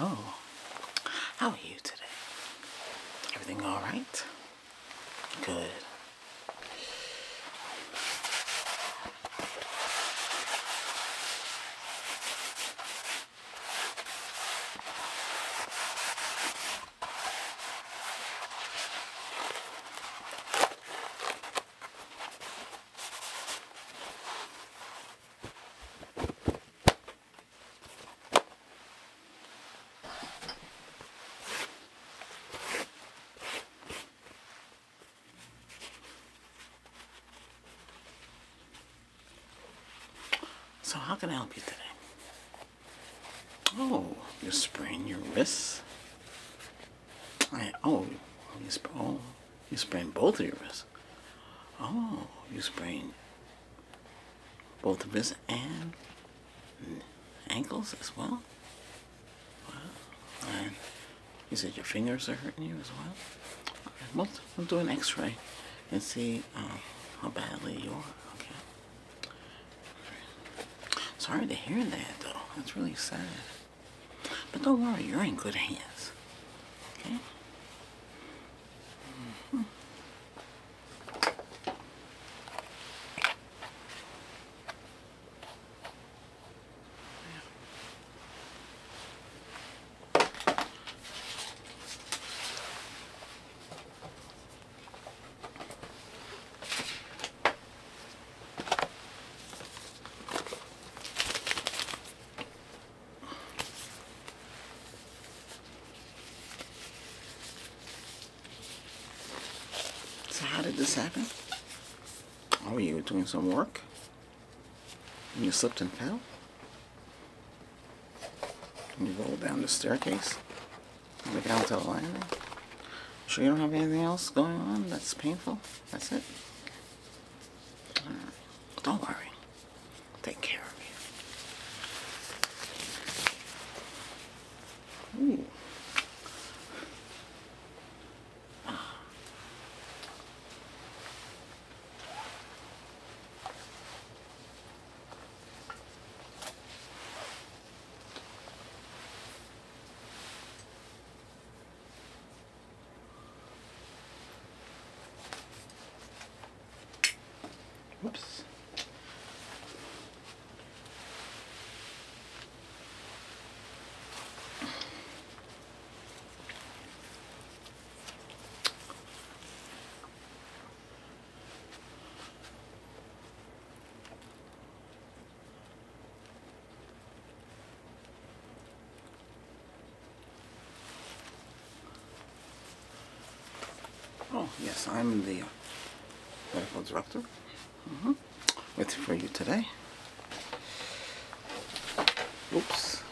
Oh, how are you today? Everything all right? Good. So how can I help you today? Oh, you sprained your wrist. I, oh, you sp- oh, you sprained both of your wrists. Oh, you sprained both of wrists and ankles as well. Wow. And you said your fingers are hurting you as well. Okay, well, we'll do an X-ray and see um, how badly you are. Okay. Sorry to hear that, though. That's really sad. But don't worry, you're in good hands. Okay? So how did this happen? Oh, you were doing some work? And you slipped and fell? And you rolled down the staircase? And went down to the landing? Sure you don't have anything else going on that's painful? That's it? Don't worry. Take care of you. Ooh. Whoops. Yes, I'm the medical director. Mm-hmm. With for you today. Oops.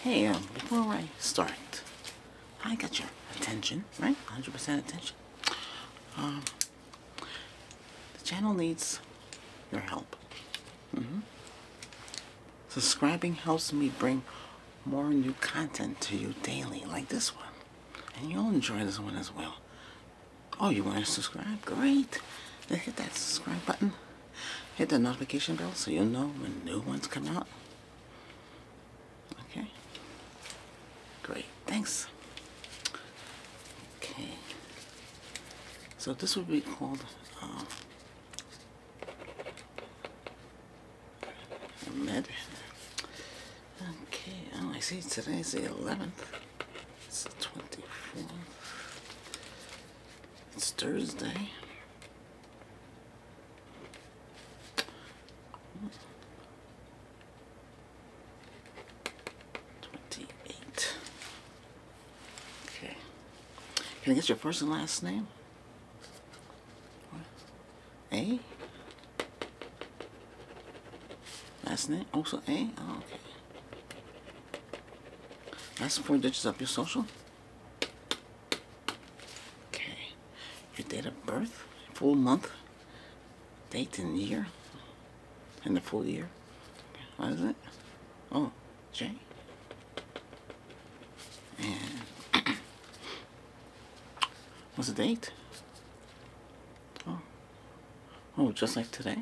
Hey, um, before I start, I got your attention, right? 100% attention. Um, the channel needs your help. Mm-hmm. Subscribing helps me bring more new content to you daily, like this one. And you'll enjoy this one as well. Oh, you want to subscribe? Great. Then hit that subscribe button. Hit the notification bell so you'll know when new ones come out. Okay. Great. Thanks. Okay. So this would be called um, med. Okay. Oh, I see. Today's the 11th. It's the 24th. It's Thursday. Twenty-eight. Okay. Can I get your first and last name? A? Last name? Also A? Oh, okay. Last four digits of your social? Okay. Your date of birth, full month, date and year, and the full year. What is it? Oh, J. And what's the date? Oh, oh, just like today.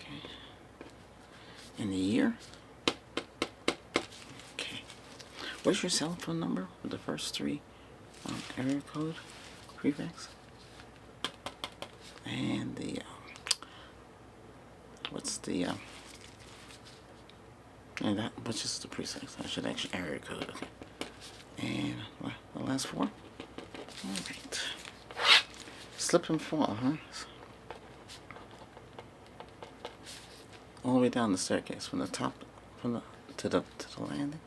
Okay. And the year. Okay. What's your cell phone number with the first three um, area code prefix? And the um, what's the um, and that which is the prefix? I should actually area code. Okay. And the last four. All right. Slip and fall, huh? All the way down the staircase from the top, from the to the to the landing.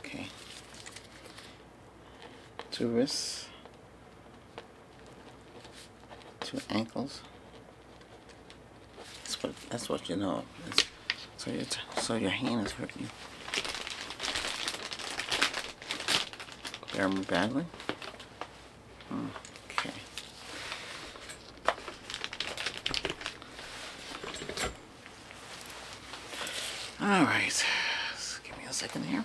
Okay. Two wrists. Two ankles. That's what that's what you know. It's, so your so your hand is hurting you. Very badly. Okay. All right. Give me a second here.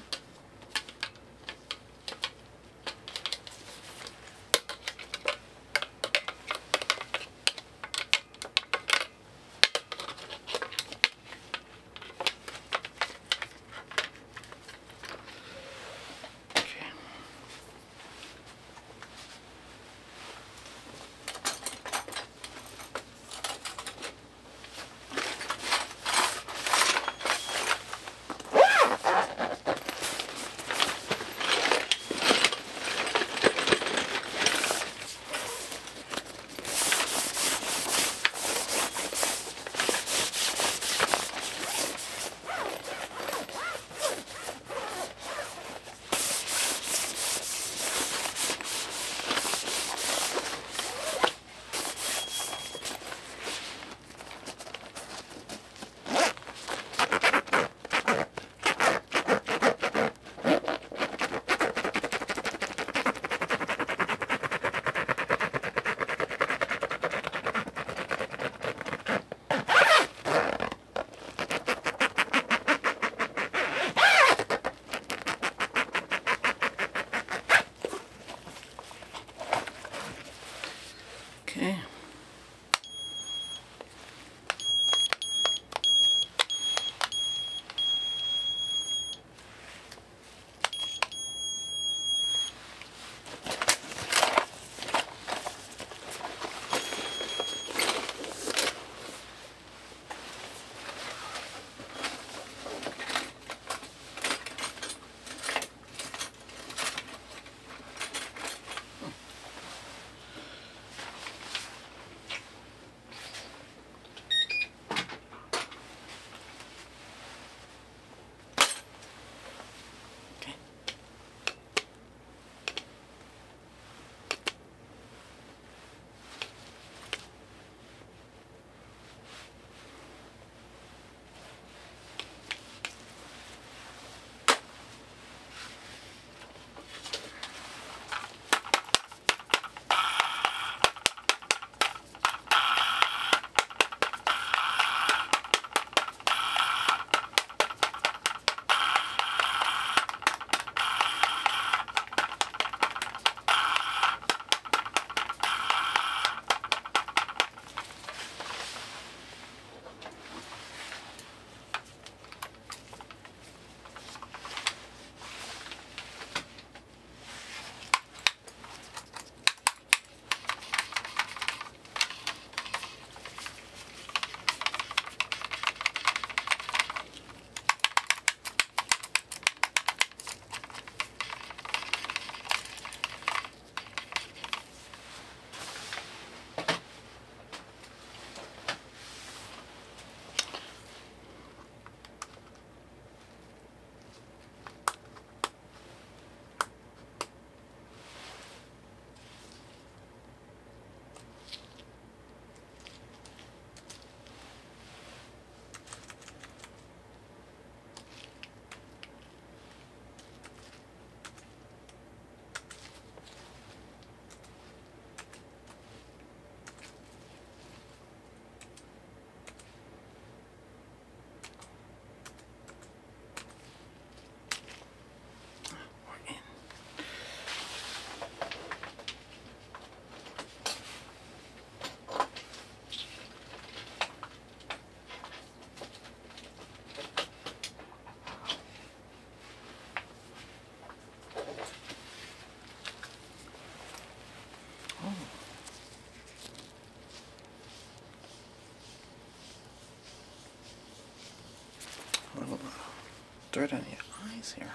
Dirt on your eyes here.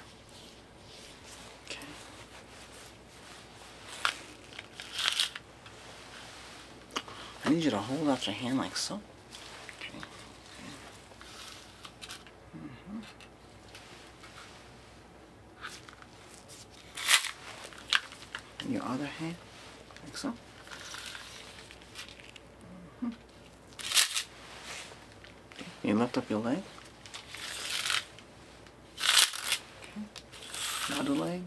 Okay. I need you to hold out your hand like so. Okay. Mm-hmm. And your other hand, like so. Mm-hmm. You lift up your leg. Okay. Other leg.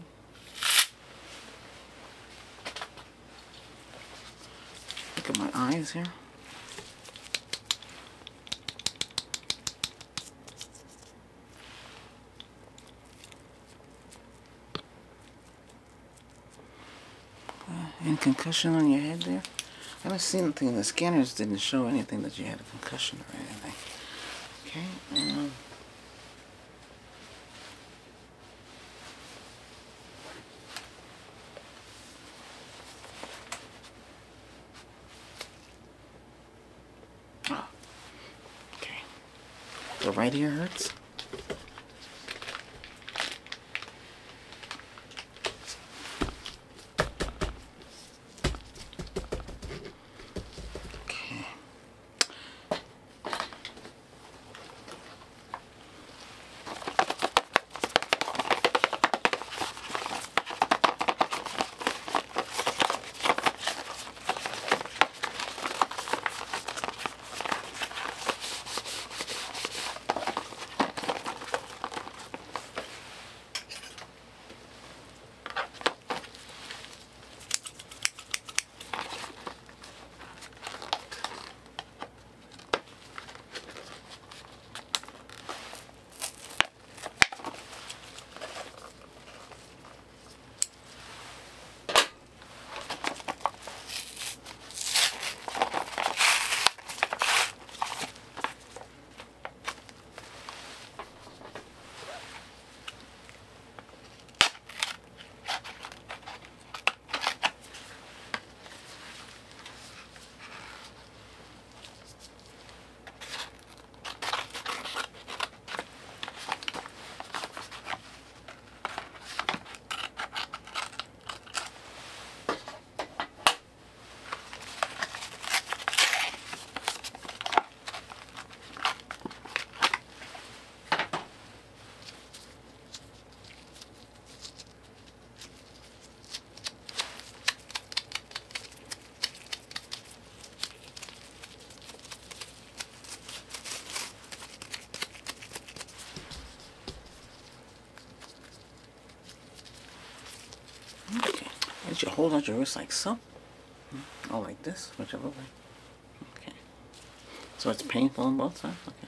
Look here. Uh, any concussion on your head there? I haven't seen anything. The scanners didn't show anything that you had a concussion or anything. Hold out your wrist like so. Hmm, Or like this, whichever way. Okay. So it's painful on both sides? Okay.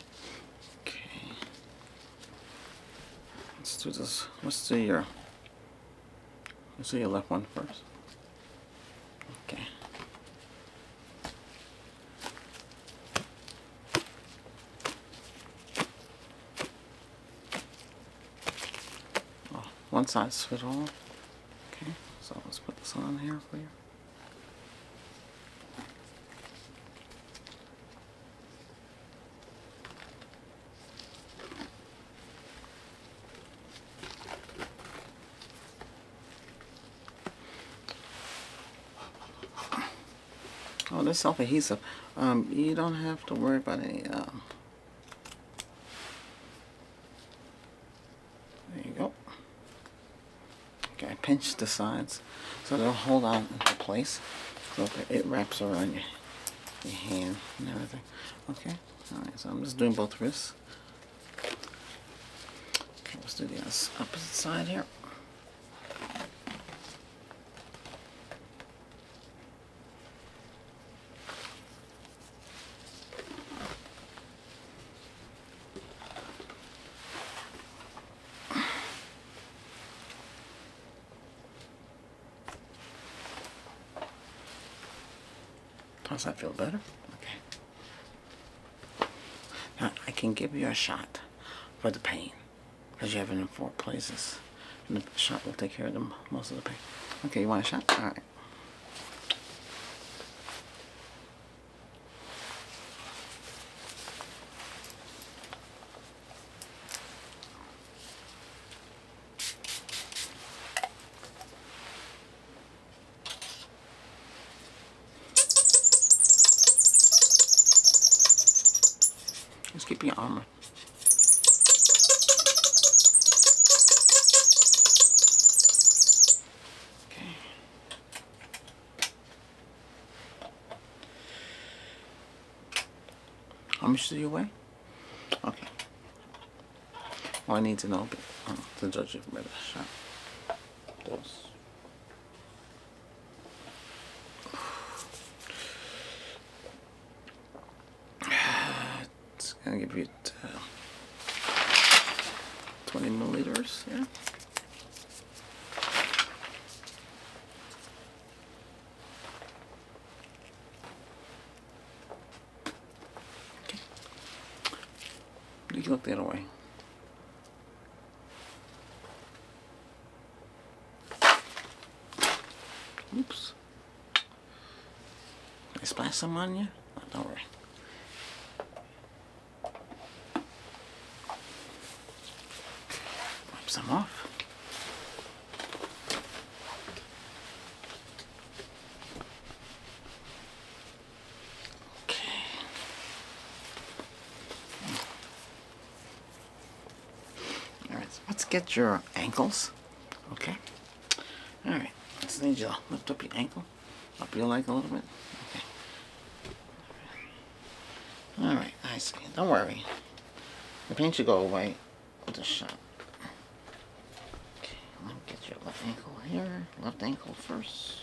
Okay. Let's do this. Let's do your let's do your left one first. Okay. Oh, one side's fit all. Okay, so let's put this on here for you. Oh, this self-adhesive. Um, you don't have to worry about any, um, there you go. Okay, pinch the sides so they'll hold on into place. So it wraps around your, your hand and everything. Okay, alright, so I'm just doing both wrists. Okay, let's do the opposite side here. Does that feel better? Okay. Now, I can give you a shot for the pain because you have it in four places. And the shot will take care of the, most of the pain. Okay, you want a shot? All right. Just keep your arm. Okay. How much do you? Okay. Well, I need to know um, to judge you by the shot. Those. It's gonna give you uh, 20 milliliters, yeah? Okay. You can look the other way. Oops. I splash some on you? Oh, don't worry. Wipe some off. Okay. Alright, so let's get your ankles. Okay. Alright, let's need you to lift up your ankle. Up your leg a little bit. Okay. Alright, I see. Don't worry. The pain should go away with a shot. Okay, let me get your left ankle here. Left ankle first.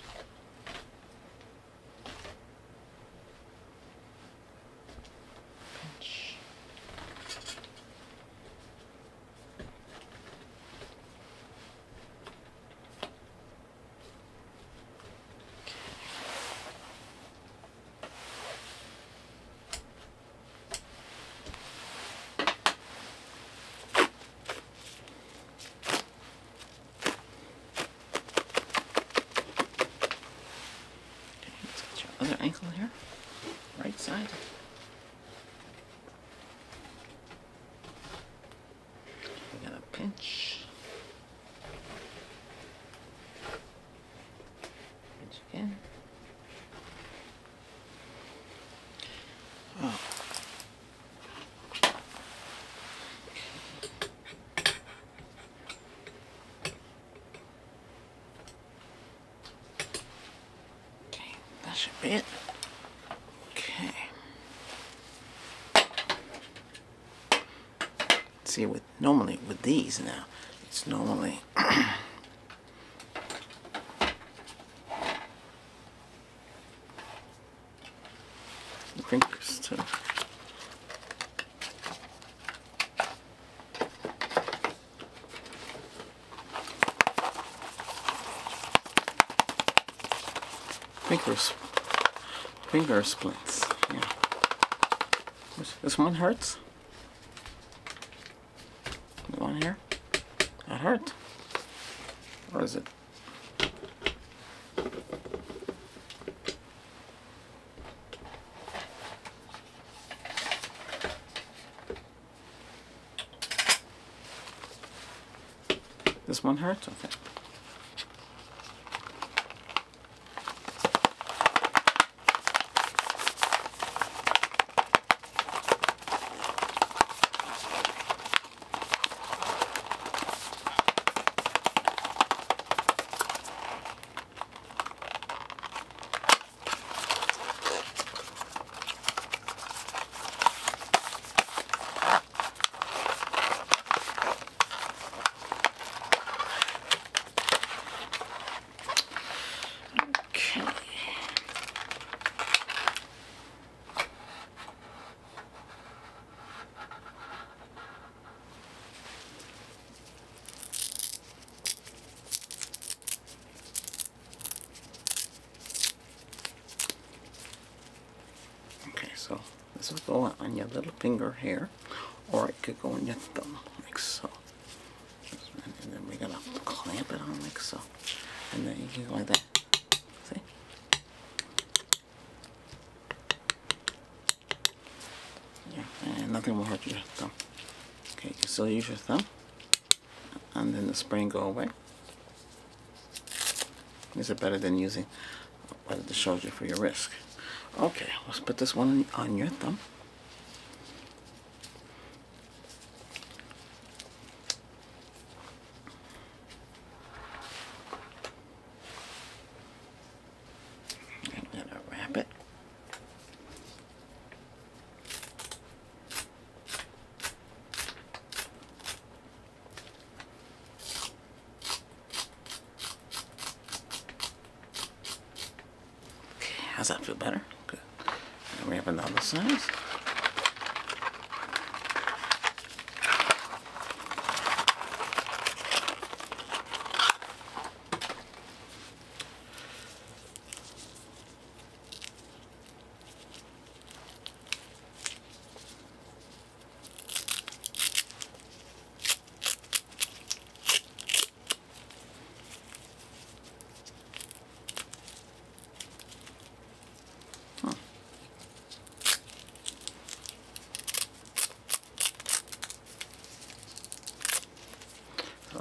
Ankle here. Right side. We got a pinch. Pinch again. Oh. Okay, that should be it. Okay. See, with normally with these now, it's normally fingers too. Fingers, finger splints. Yeah. This, one hurts. The one here, that hurt. Or is it? This one hurts. Okay. Okay, so this will go on your little finger here, or it could go on your thumb, like so. And then we're gonna clamp it on like so. And then you can go like that. See? Yeah, and nothing will hurt your thumb. Okay, you still use your thumb. And then the spring go away. Is it better than using what it showed you for your wrist? Okay, let's put this one on your thumb. Does that feel better? Good. And we have another size.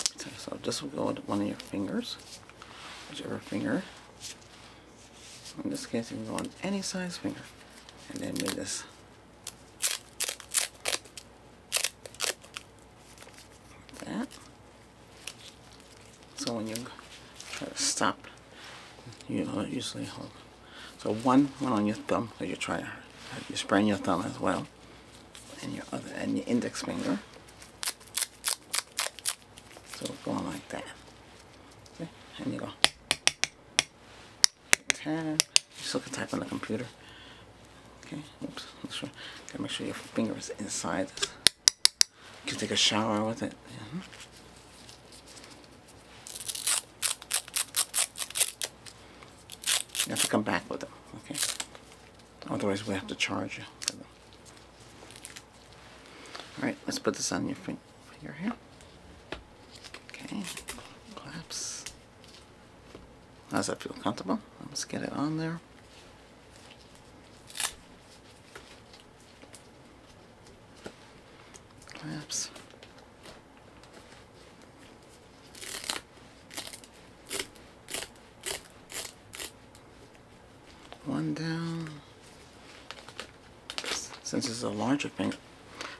So, so this will go with one of your fingers, whichever finger. In this case, you can go on any size finger, and then with this. Like that. So when you try to stop, you usually hold. So one, one on your thumb, because you try, to, you sprain your thumb as well, and your other, and your index finger. So going like that. Okay, and you go. Tab. You still can type on the computer. Okay, oops. Make sure, gotta make sure your finger is inside this. You can take a shower with it. You have to come back with them, okay? Otherwise, we have to charge you. Alright, let's put this on your finger here. Okay, claps. How's that feel? Comfortable? Let's get it on there. Claps. One down. Since it's a larger finger,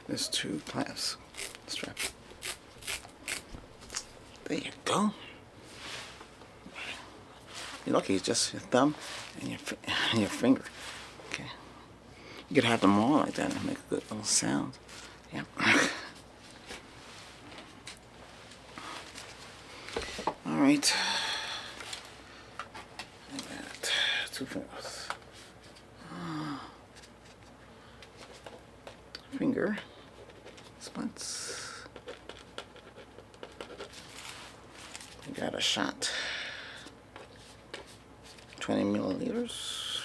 there's two clasps strap. There you go. You're lucky it's just your thumb and your and your finger. Okay. You could have them all like that and make a good little sound. Yeah. all right. Two fingers. Finger. We got a shot. 20 milliliters.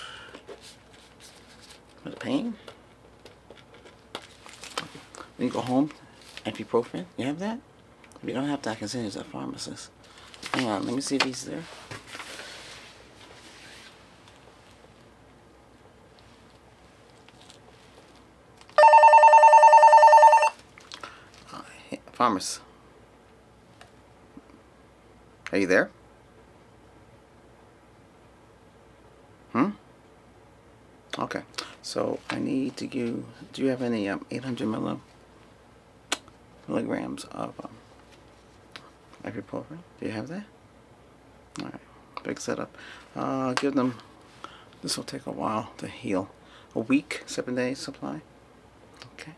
For the pain. When you go home, ibuprofen, you have that? If you don't have that, I can send you to a pharmacist. Hang on, let me see if he's there. Uh, Farmers. Are you there? Hmm? Okay. So I need to give. Do you have any um, 800 milli, milligrams of um, ibuprofen? Do you have that? All right. Big setup. Uh, give them. This will take a while to heal. A week, seven days supply. Okay.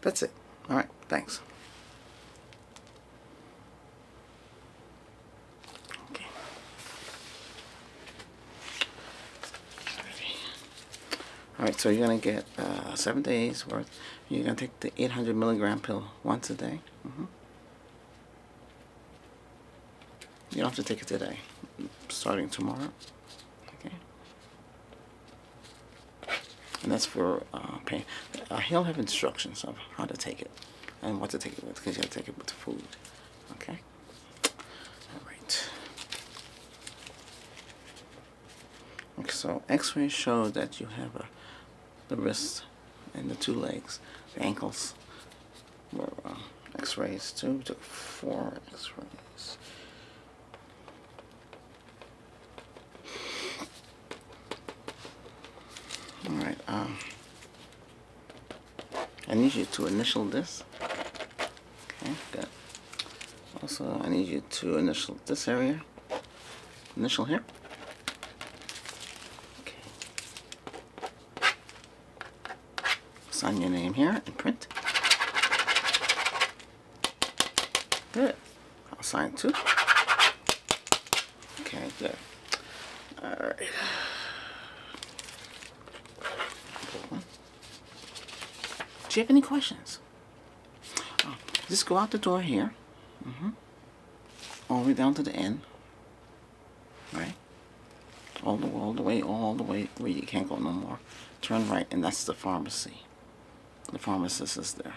That's it. All right. Thanks. All right, so you're gonna get uh, seven days worth. You're gonna take the 800 milligram pill once a day. hmm You don't have to take it today. Starting tomorrow. Okay. And that's for uh, pain. Uh, he'll have instructions of how to take it and what to take it with because you to take it with food. Okay. All right. Okay, so X-rays show that you have a, the wrist and the two legs, the ankles were uh, X-rays too. We took four X-rays. All right. Um, I need you to initial this. Okay, good. Also, I need you to initial this area. Initial here. sign your name here and print. Good. I'll sign too. Okay, good. Alright. Do you have any questions? Oh, just go out the door here. Mm -hmm. All the way down to the end. Right? All the, all the way, all the way where you can't go no more. Turn right, and that's the pharmacy. The pharmacist is there.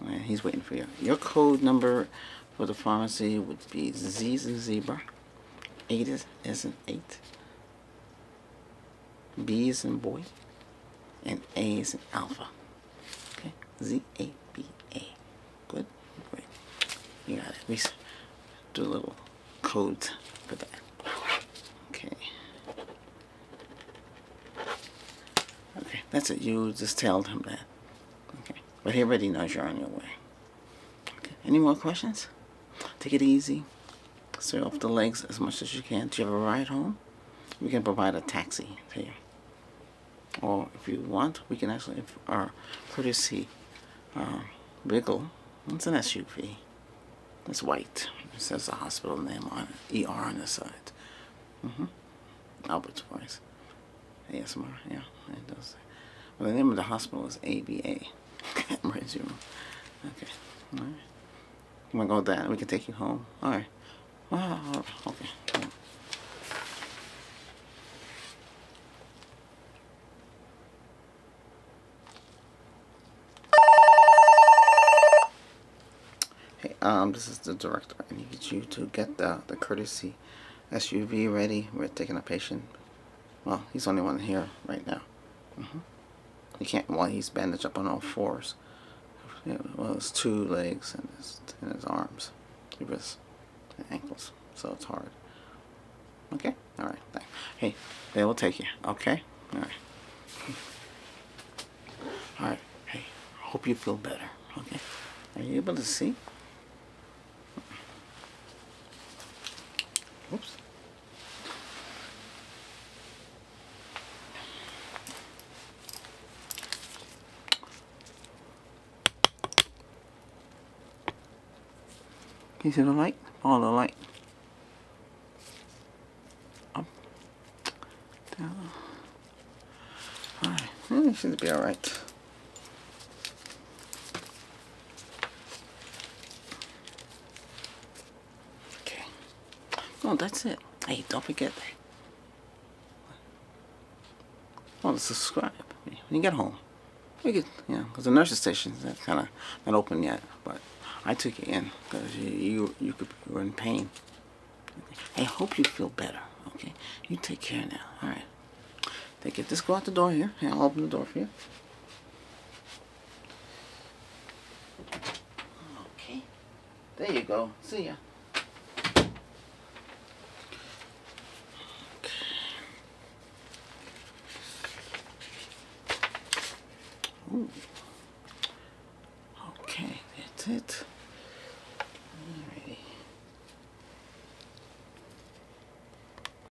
And he's waiting for you. Your code number for the pharmacy would be Z as in zebra. 8 is, is an 8. B is in boy. And A is in alpha. Okay? Z A B A. Good? Great. You got it. We do a little code for that. Okay. Okay, that's it. You just tell him that. Okay. But he already knows you're on your way. Okay. Any more questions? Take it easy. Stay off the legs as much as you can. Do you have a ride home? We can provide a taxi to you. Or if you want, we can actually, if our courtesy uh, vehicle, it's an SUV. It's white. It says the hospital name on it. ER on the side. Mm-hmm. Albert's voice. ASMR, yeah, it does. Well, the name of the hospital is ABA. Emergency room. Okay, alright. You want to go with that? We can take you home. Alright. Oh, okay. Yeah. Hey, um, this is the director. I need you to get the, the courtesy SUV ready. We're taking a patient. Well, he's the only one here right now. Mm -hmm. He can't, well, he's bandaged up on all fours. Well, his two legs and his, and his arms, and ankles. So it's hard. Okay? Alright. Thanks. Hey, they will take you. Okay? Alright. Alright. Hey, hope you feel better. Okay? Are you able to see? Oops. See the light? All the light. Up. Down. Alright. Yeah, it should be alright. Okay. Oh, that's it. Hey, don't forget that. Well, subscribe when you get home. Get, you know, because the nurse's station is kind of not open yet, but I took you in because you, you, you, could, you were in pain. I hope you feel better, okay? You take care now, alright? Take it. Just go out the door here. I'll open the door for you. Okay. There you go. See ya. Ooh. Okay, that's it.